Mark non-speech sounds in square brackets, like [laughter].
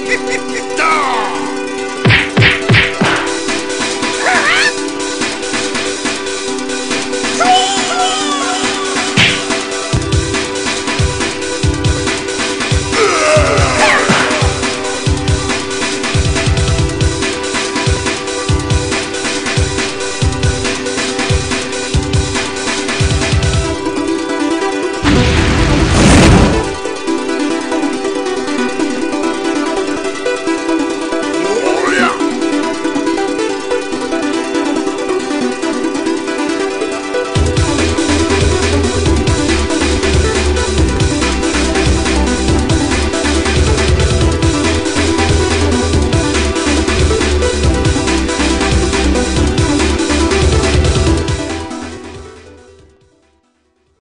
[laughs] Die!